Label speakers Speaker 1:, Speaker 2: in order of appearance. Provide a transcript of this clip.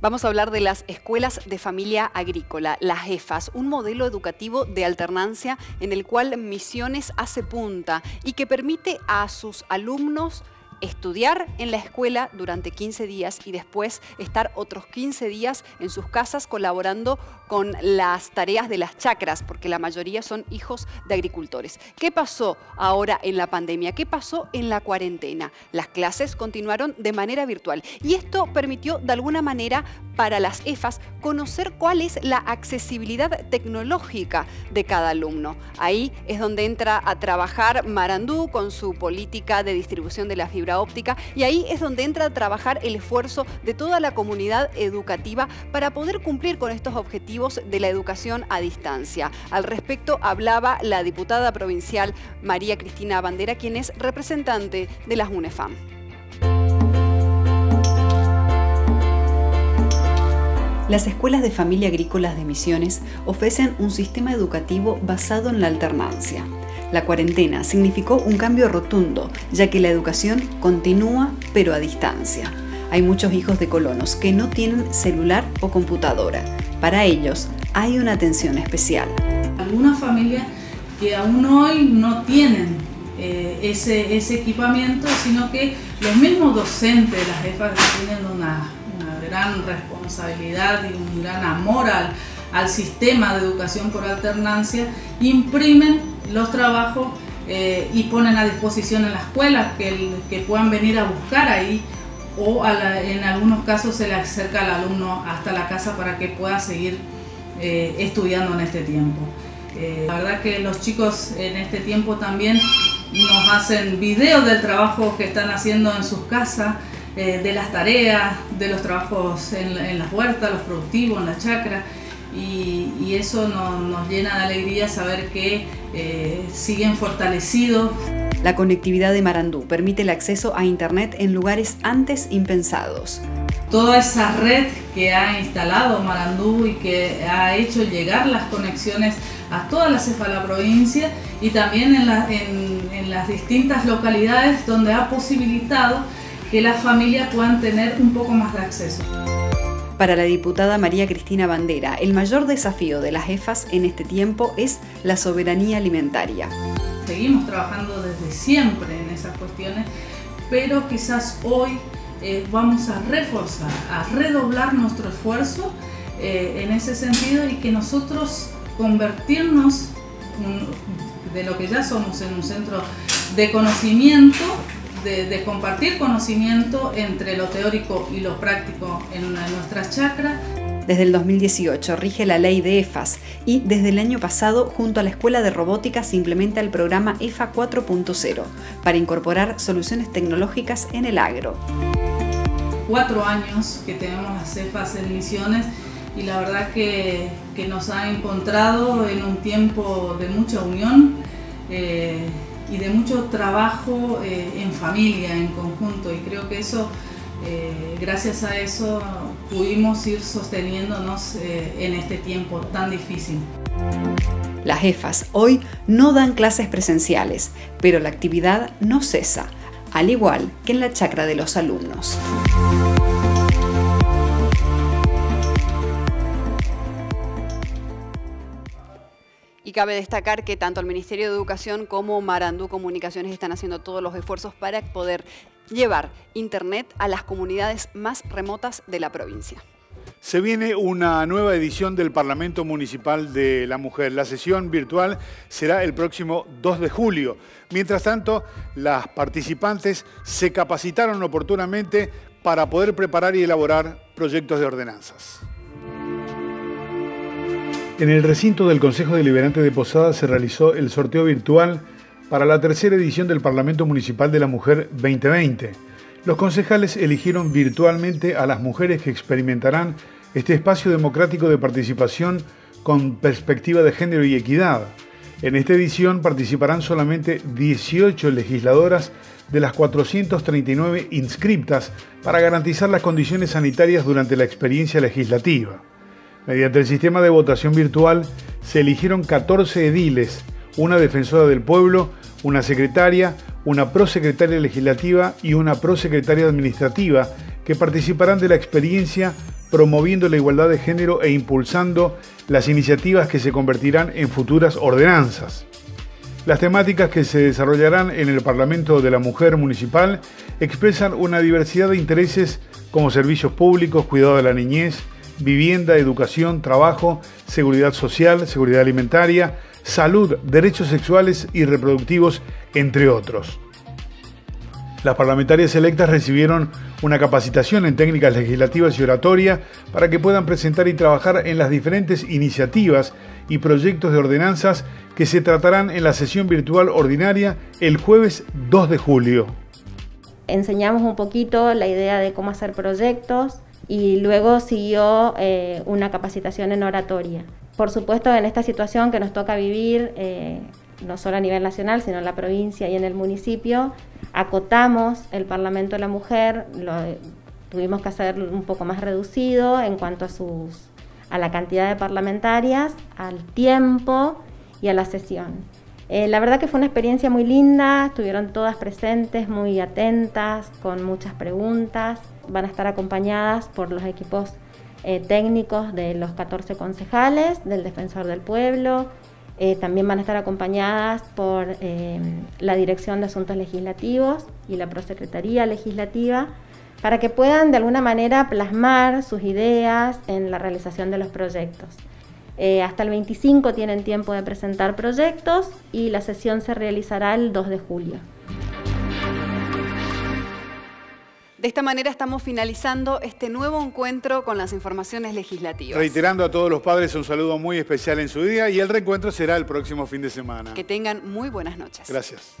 Speaker 1: Vamos a hablar de las escuelas de familia agrícola, las EFAS, un modelo educativo de alternancia en el cual Misiones hace punta y que permite a sus alumnos estudiar en la escuela durante 15 días y después estar otros 15 días en sus casas colaborando con las tareas de las chacras, porque la mayoría son hijos de agricultores. ¿Qué pasó ahora en la pandemia? ¿Qué pasó en la cuarentena? Las clases continuaron de manera virtual y esto permitió de alguna manera para las EFAS conocer cuál es la accesibilidad tecnológica de cada alumno. Ahí es donde entra a trabajar Marandú con su política de distribución de la fibra óptica y ahí es donde entra a trabajar el esfuerzo de toda la comunidad educativa para poder cumplir con estos objetivos de la educación a distancia. Al respecto hablaba la diputada provincial María Cristina Bandera, quien es representante de las UNEFAM. Las escuelas de familia agrícolas de Misiones ofrecen un sistema educativo basado en la alternancia. La cuarentena significó un cambio rotundo, ya que la educación continúa pero a distancia. Hay muchos hijos de colonos que no tienen celular o computadora. Para ellos hay una atención especial.
Speaker 2: Algunas familias que aún hoy no tienen eh, ese, equipamiento, sino que los mismos docentes, las jefas tienen una, gran responsabilidad y un gran amor al, al sistema de educación por alternancia, imprimen los trabajos eh, y ponen a disposición en la escuela que, que puedan venir a buscar ahí o en algunos casos se le acerca al alumno hasta la casa para que pueda seguir eh, estudiando en este tiempo. Eh, la verdad que los chicos en este tiempo también nos hacen videos del trabajo que están haciendo en sus casas, de las tareas, de los trabajos en, en las huertas, los productivos, en la chacra y, eso nos, llena de alegría saber que eh, siguen fortalecidos.
Speaker 1: La conectividad de Marandú permite el acceso a Internet en lugares antes impensados.
Speaker 2: Toda esa red que ha instalado Marandú y que ha hecho llegar las conexiones a toda la cefa de la provincia y también en, en las distintas localidades donde ha posibilitado que las familias puedan tener un poco más de acceso.
Speaker 1: Para la diputada María Cristina Bandera, el mayor desafío de las EFAS en este tiempo es la soberanía alimentaria.
Speaker 2: Seguimos trabajando desde siempre en esas cuestiones, pero quizás hoy eh, vamos a reforzar, a redoblar nuestro esfuerzo eh, en ese sentido y que nosotros convertirnos de lo que ya somos en un centro de conocimiento de, compartir conocimiento entre lo teórico y lo práctico en, nuestras chacras.
Speaker 1: Desde el 2018 rige la ley de EFAS y desde el año pasado junto a la Escuela de Robótica se implementa el programa EFA 4.0 para incorporar soluciones tecnológicas en el agro.
Speaker 2: Cuatro años que tenemos las EFAS en misiones y la verdad que, nos ha encontrado en un tiempo de mucha unión. Eh, y de mucho trabajo eh, en familia, en conjunto. Y creo que eso, eh, gracias a eso, pudimos ir sosteniéndonos eh, en este tiempo tan difícil.
Speaker 1: Las jefas hoy no dan clases presenciales, pero la actividad no cesa, al igual que en la chacra de los alumnos. Cabe destacar que tanto el Ministerio de Educación como Marandú Comunicaciones están haciendo todos los esfuerzos para poder llevar Internet a las comunidades más remotas de la provincia.
Speaker 3: Se viene una nueva edición del Parlamento Municipal de la Mujer. La sesión virtual será el próximo 2 de julio. Mientras tanto, las participantes se capacitaron oportunamente para poder preparar y elaborar proyectos de ordenanzas. En el recinto del Consejo Deliberante de Posada se realizó el sorteo virtual para la tercera edición del Parlamento Municipal de la Mujer 2020. Los concejales eligieron virtualmente a las mujeres que experimentarán este espacio democrático de participación con perspectiva de género y equidad. En esta edición participarán solamente 18 legisladoras de las 439 inscriptas para garantizar las condiciones sanitarias durante la experiencia legislativa. Mediante el sistema de votación virtual se eligieron 14 ediles, una defensora del pueblo, una secretaria, una prosecretaria legislativa y una prosecretaria administrativa que participarán de la experiencia promoviendo la igualdad de género e impulsando las iniciativas que se convertirán en futuras ordenanzas. Las temáticas que se desarrollarán en el Parlamento de la Mujer Municipal expresan una diversidad de intereses como servicios públicos, cuidado de la niñez, vivienda, educación, trabajo, seguridad social, seguridad alimentaria, salud, derechos sexuales y reproductivos, entre otros. Las parlamentarias electas recibieron una capacitación en técnicas legislativas y oratoria para que puedan presentar y trabajar en las diferentes iniciativas y proyectos de ordenanzas que se tratarán en la sesión virtual ordinaria el jueves 2 de julio.
Speaker 4: Enseñamos un poquito la idea de cómo hacer proyectos y luego siguió eh, una capacitación en oratoria. Por supuesto, en esta situación que nos toca vivir, eh, no solo a nivel nacional, sino en la provincia y en el municipio, acotamos el Parlamento de la Mujer, lo tuvimos que hacer un poco más reducido en cuanto a, sus, a la cantidad de parlamentarias, al tiempo y a la sesión. Eh, la verdad que fue una experiencia muy linda, estuvieron todas presentes, muy atentas, con muchas preguntas. Van a estar acompañadas por los equipos eh, técnicos de los 14 concejales, del Defensor del Pueblo, eh, también van a estar acompañadas por eh, la Dirección de Asuntos Legislativos y la Prosecretaría Legislativa para que puedan de alguna manera plasmar sus ideas en la realización de los proyectos. Eh, hasta el 25 tienen tiempo de presentar proyectos y la sesión se realizará el 2 de julio.
Speaker 1: De esta manera estamos finalizando este nuevo encuentro con las informaciones legislativas.
Speaker 3: Reiterando a todos los padres un saludo muy especial en su día y el reencuentro será el próximo fin de semana.
Speaker 1: Que tengan muy buenas noches.
Speaker 3: Gracias.